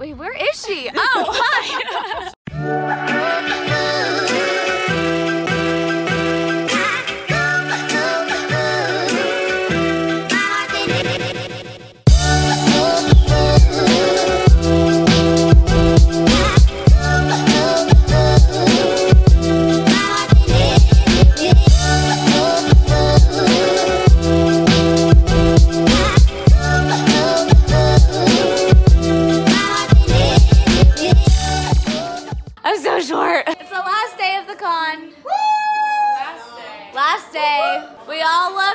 Wait, where is she? Oh, hi.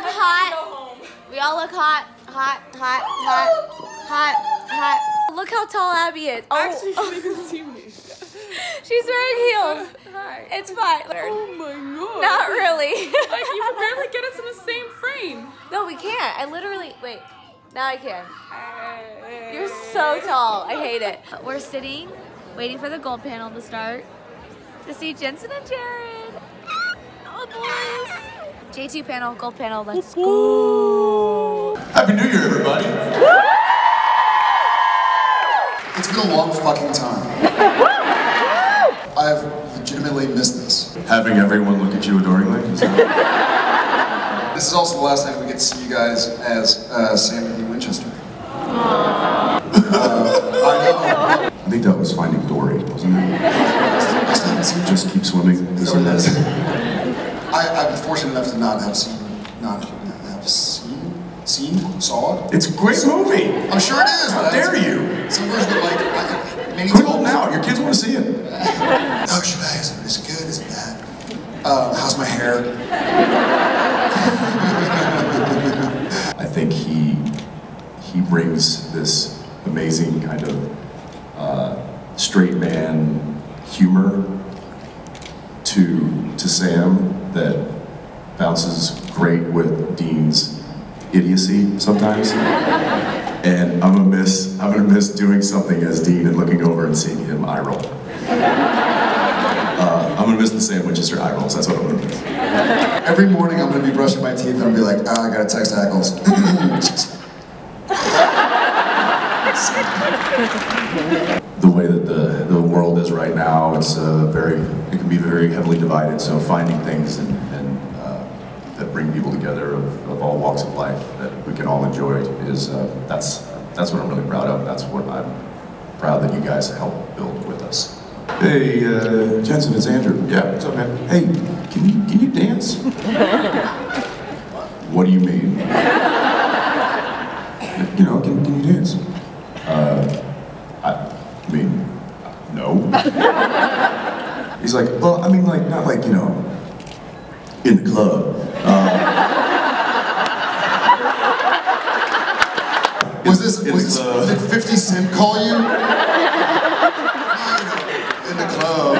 look hot. We all look hot, hot, hot, hot, hot, hot. Look how tall Abby is. Oh, Actually, you can't even see me. she's wearing heels. Hi. It's fine. Oh my god. Not really. Like you can barely get us in the same frame. no, we can't. I literally wait. Now I can. You're so tall. I hate it. We're sitting, waiting for the gold panel to start to see Jensen and Jared. Oh boys. J2 panel, gold panel. Let's go. Happy New Year, everybody. It's been a long fucking time. I've legitimately missed this. Having everyone look at you adoringly. Is that- This is also the last time we get to see you guys as uh, Sam and Winchester. Uh, I know. I think that was Finding Dory, wasn't it? I still haven't seen Just keep swimming. This and Is that. I, I've been fortunate enough to not have seen, not have seen, seen, saw it. It's a great movie. I'm sure it is. How dare you? Some version of like, I, many Quit holding out. Your kids want to see it. Oh, should I? Is it, is it good? Is it bad? Uh, how's my hair? I think he he brings this amazing kind of uh, straight man humor to to Sam that bounces great with Dean's idiocy sometimes. and I'm gonna miss I'm gonna miss doing something as Dean and looking over and seeing him eye roll. Uh, I'm gonna miss the sandwiches or eye rolls. That's what I'm gonna miss. Every morning I'm gonna be brushing my teeth and I'll be like, ah, I gotta text Ackles. the way that the, the world is right now, it's uh, very, it can be very heavily divided. So finding things and, and uh, that bring people together of, of all walks of life that we can all enjoy is uh, that's that's what I'm really proud of. That's what I'm proud that you guys helped build with us. Hey, uh, Jensen, it's Andrew. Yeah, what's up, man? Hey, can you can you dance? what do you mean? you know, can, can you dance? I mean, no. He's like, well, I mean, like, not like, you know, in the club. Um, was this, In was this, club. did 50 Cent call you? In the club.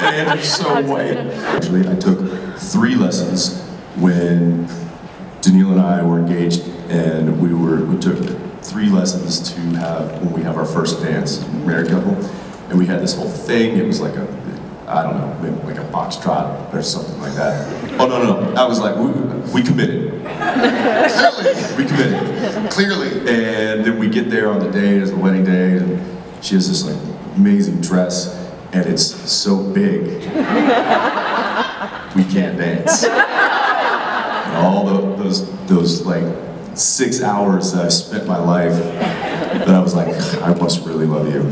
And Andrew's so white. Actually, I took three lessons when Danneel and I were engaged, and we were we took three lessons to have when we have our first dance, married couple, and we had this whole thing. It was like a I don't know, maybe like a box trot or something like that. Oh no no, no. I was like we, we committed, Clearly. we committed. Clearly. And then we get there on the day, it's the wedding day, and she has this like amazing dress, and it's so big, we can't dance. And all the, those those like six hours that I spent my life, that I was like, I must really love you.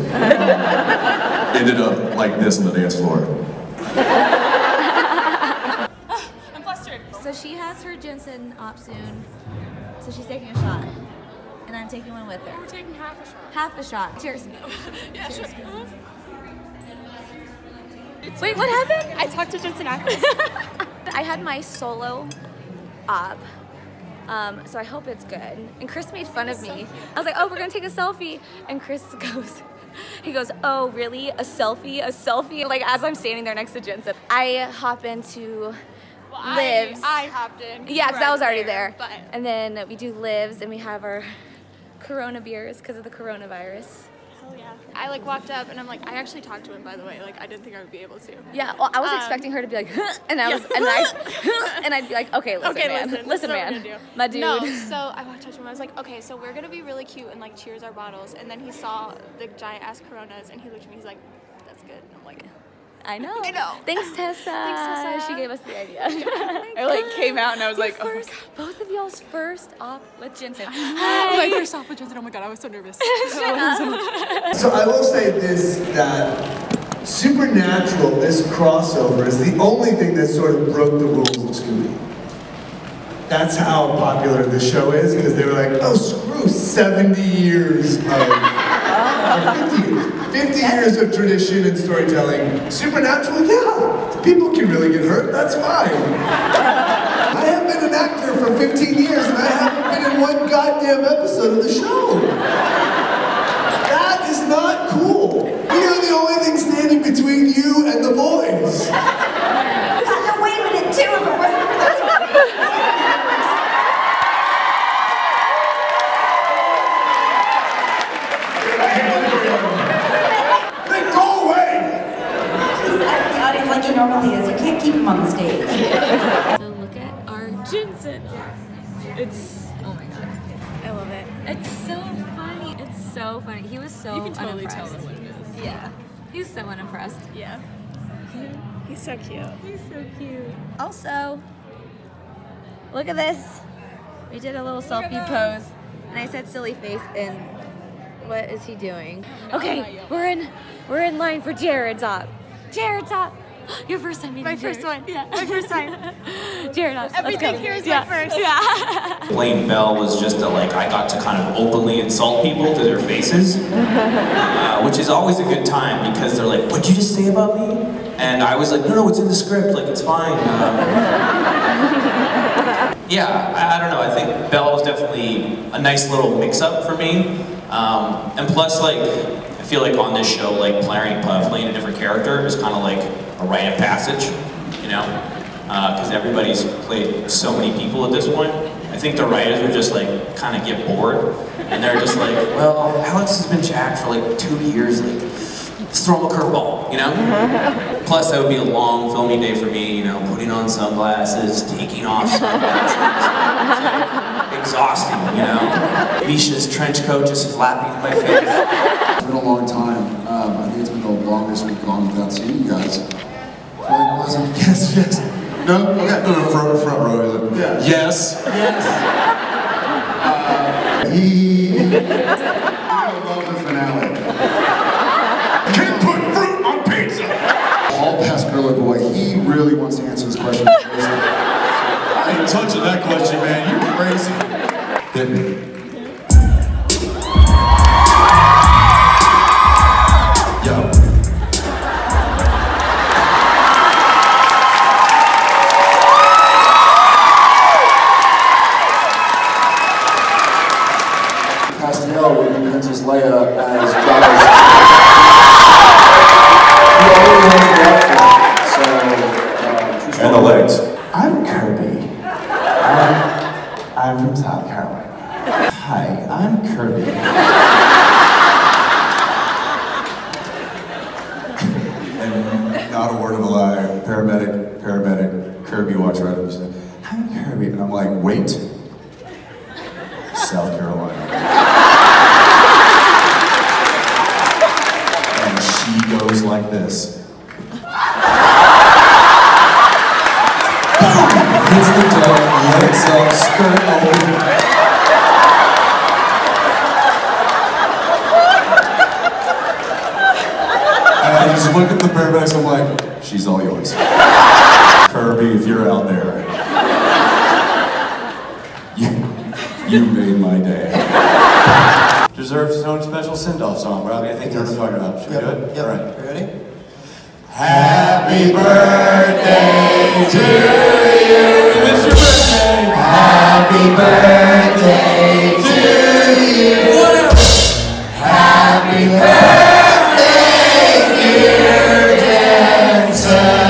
Ended up like this on the dance floor. I'm flustered. So she has her Jensen op soon. So she's taking a shot. And I'm taking one with her. We're taking half a shot. Half a shot. Cheers. Yeah, sure. Uh-huh. Wait, what happened? I talked to Jensen Ackles. I had my solo op. Um, so I hope it's good. And Chris made fun of me. I was like, oh, we're gonna take a selfie. And Chris goes, he goes, oh, really? A selfie? A selfie? Like as I'm standing there next to Jensen, I hop into Well, lives. I, I hopped in. Yeah, because I was already there. But And then we do lives and we have our Corona beers because of the coronavirus. Hell yeah. I like walked up and I'm like, I actually talked to him by the way. Like I didn't think I would be able to. Yeah, well, I was Um, expecting her to be like, and I yeah. was, and I, and I'd be like, okay, listen, okay, man, listen, listen, this is what man, my dude. No, so I walked up to him. I was like, okay, so we're gonna be really cute and like cheers our bottles. And then he saw the giant ass Coronas and he looked at me. He's like, that's good. And I'm like, I know. I know. Thanks, Tessa. Thanks, Tessa. She gave us the idea. I like came out and I was like, oh first, both of y'all's first off with Jensen. my first off with Jensen. Oh my god, I was so nervous. So I will say this, that Supernatural, this crossover, is the only thing that sort of broke the rules of Scooby. That's how popular this show is, because they were like, oh, screw 70 years of, uh, 50 years. 50 years of tradition and storytelling. Supernatural, yeah, people can really get hurt, that's fine. I have been an actor for 15 years, and I haven't been in one goddamn episode of the show. That is not cool. We are the only thing standing between you and the. got away with it too if it wasn't for those Then go away. He's out of the audience like he normally is. You can't keep him on the stage. So look at our Jensen. It's oh my god, I love it. It's so funny. It's so funny. He was so You can totally unimpressed. tell what it is. Yeah, he was so unimpressed. Yeah. He's so cute. He's so cute. Also, look at this. We did a little selfie pose, and I said silly face. And what is he doing? Okay, we're in. We're in line for Jared's op. Jared's op. Your first time meeting My first Jared. one. Yeah. My first time. Jared. Let's Everything go. here is yeah. my first. Yeah. Playing Belle was just a, like I got to kind of openly insult people to their faces, uh, which is always a good time because they're like, "What'd you just say about me?" And I was like, "No, no, it's in the script. Like it's fine." Um, yeah, I, I don't know. I think Belle was definitely a nice little mix-up for me, um, and plus, like, I feel like on this show, like playing uh, playing a different character is kind of like a rite of passage, you know because everybody's played so many people at this point. I think the writers would just like kind of get bored, and they're just like, well, Alex has been Jack for like two years, like let's throw him a curveball, you know? Plus, that would be a long filming day for me, you know, putting on sunglasses, taking off sunglasses. It's, like, exhausting, you know? Misha's trench coat just flapping in my face. It's been a long time. Um, I think it's been the longest we've gone without seeing you guys. Really. Yes, yes. No? Okay. The front, front row, is it? Yeah. Yes. He, I love the finale. Can't put fruit on pizza. Paul Pascarilla boy, he really wants to answer this question. I ain't touching that question, man. You crazy. Hit me. Yo. Castiel would Princess Leia as. he already has the outfit, so. Uh, true And the story. legs. I'm Kirby. I'm, I'm from South Carolina. Hi, I'm Kirby. And not a word of a lie. Paramedic, paramedic, Kirby walks right up and says, I'm Kirby. And I'm like, wait. South Carolina. and she goes like this. Hits the deck, legs up, skirt. And I just look at the paramedics, I'm like, she's all yours. Kirby, if you're out there, you, you made my day. Deserves his own special send-off song, Robbie. I think you know what I'm talking about. Should we do it? Yep. All right. You ready? Happy birthday to you. It's your birthday. Happy birthday to you. Happy birthday, dear Jensen.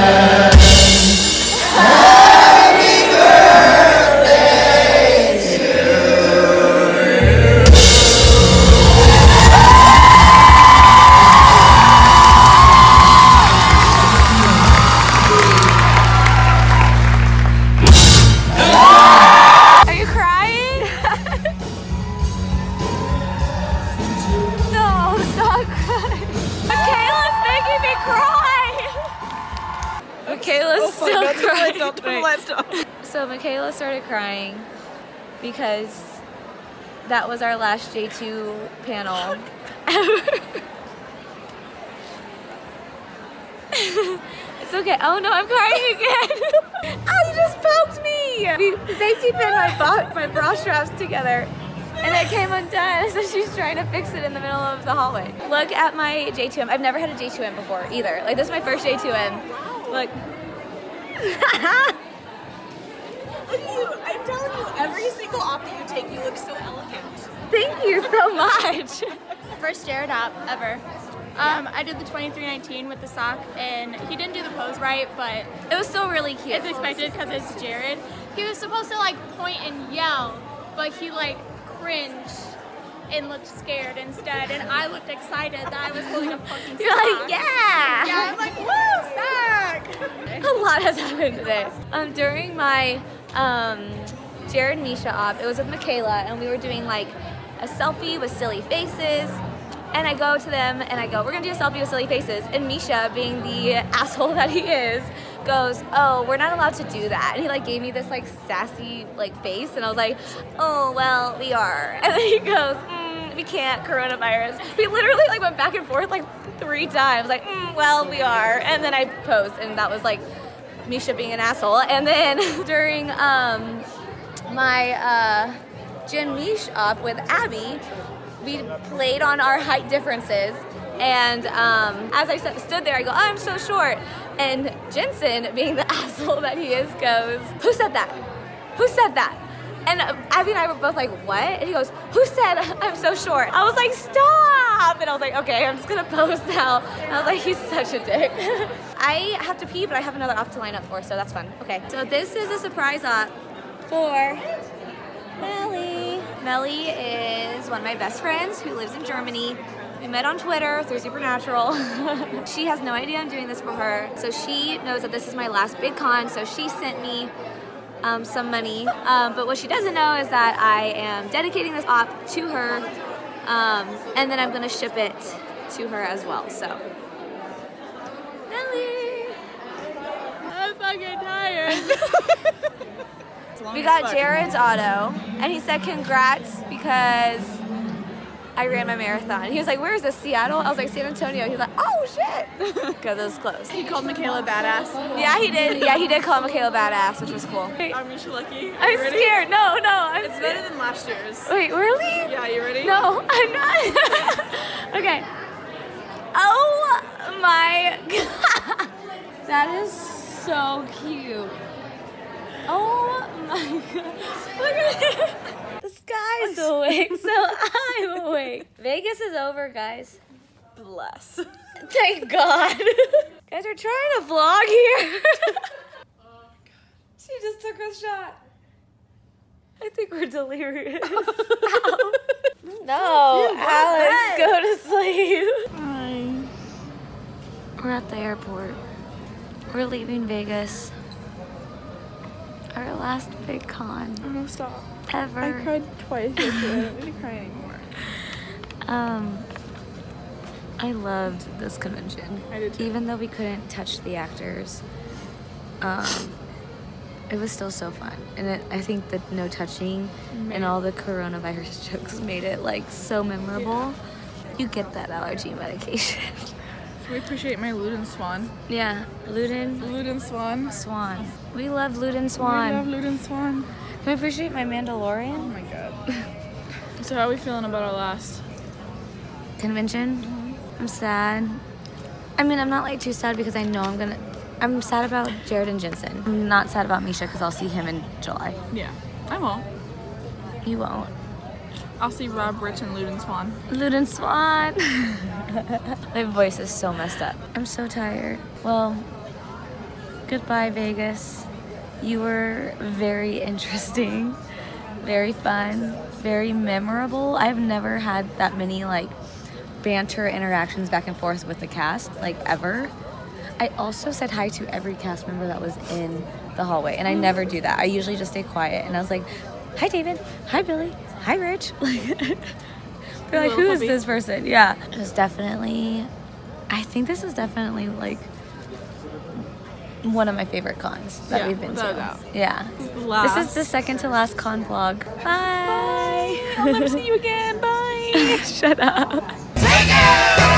So Mikayla started crying because that was our last J2 panel ever. it's okay. Oh no, I'm crying again. oh, you just poked me. We safety pinned my, my bra straps together. And it came undone, so she's trying to fix it in the middle of the hallway. Look at my J2M. I've never had a J2M before either. Like this is my first J2M. Look. Look at you. I'm telling you, every single op that you take, you look so elegant. Thank you so much. First Jared op ever. Um, I did the 2319 with the sock, and he didn't do the pose right, but It was still really cute. it's expected because it's Jared. He was supposed to like point and yell, but he like cringed and looked scared instead, and I looked excited that I was holding a fucking You're sock. like, yeah. Yeah, I'm like, woo, sock! A lot has happened today. Um, during my um, Jared Misha up. it was with Mikayla, and we were doing like a selfie with silly faces. And I go to them and I go, we're gonna do a selfie with silly faces. And Misha, being the asshole that he is, goes, oh, we're not allowed to do that. And he like gave me this like sassy like face, and I was like, oh well, we are. And then he goes, mm, we can't, coronavirus. We literally like went back and forth like three times, like, mm, well, we are. And then I posed, and that was like Misha being an asshole. And then during um, my uh, Jen Mish up with Abby, we played on our height differences. And um, as I stood there, I go, I'm so short. And Jensen, being the asshole that he is, goes, Who said that? Who said that? And uh, Abby and I were both like, What? And he goes, Who said I'm so short? I was like, Stop! And I was like, Okay, I'm just gonna pose now. And I was like, He's such a dick. I have to pee, but I have another op to line up for, so that's fun. Okay, so this is a surprise op for Melly. Melly is one of my best friends who lives in Germany. We met on Twitter through Supernatural. she has no idea I'm doing this for her, so she knows that this is my last big con, so she sent me um, some money. Um, but what she doesn't know is that I am dedicating this op to her, um, and then I'm gonna ship it to her as well. So, Melly. I'm tired. We got Jared's auto, and he said congrats because I ran my marathon. He was like, "Where's this? Seattle?" I was like, "San Antonio." He was like, "Oh shit," because it was close. He called Mikayla badass. Yeah, he did. Yeah, he did call Mikayla badass, which was cool. I'm Lucky. I'm ready? scared. No, no, I'm It's better than last year's. Wait, really? Yeah, you ready? No, I'm not. okay. Oh my god. That is so cute. Oh my god. Look at it. The sky's awake, so I'm awake. Vegas is over, guys. Bless. Thank God. guys, we're trying to vlog here. she just took a shot. I think we're delirious. Ow. no, Alex, go to sleep. We're at the airport. We're leaving Vegas. Our last big con No, stop. ever. I cried twice yesterday. I don't need to cry anymore. Um, I loved this convention. I did too. Even though we couldn't touch the actors, um, it was still so fun. And it, I think the no touching and all the coronavirus jokes made it like so memorable. You get that allergy medication. We appreciate my Louden Swain. yeah, Louden Louden Swain. Swan. We love Louden Swain. We love Louden Swain. Can we appreciate my Mandalorian? Oh my god. so how are we feeling about our last? convention? Mm-hmm. I'm sad. I mean, I'm not like too sad because I know I'm gonna. I'm sad about Jared and Jensen. I'm not sad about Misha because I'll see him in July. Yeah, I won't. You won't. I'll see Rob, Rich, and Louden Swain. Louden Swain. My voice is so messed up. I'm so tired. Well, goodbye, Vegas. You were very interesting, very fun, very memorable. I've never had that many like banter interactions back and forth with the cast, like ever. I also said hi to every cast member that was in the hallway, and I mm. never do that. I usually just stay quiet, and I was like, "Hi, David. Hi, Billy. Hi, Rich." Like, they're like, "Who is this person?" Yeah, it was definitely I think this was definitely like one of my favorite cons that Yeah, we've been to. Yeah. This is the This is the second to last con vlog. Bye. I'll never see you again. Bye. Shut up. Take it!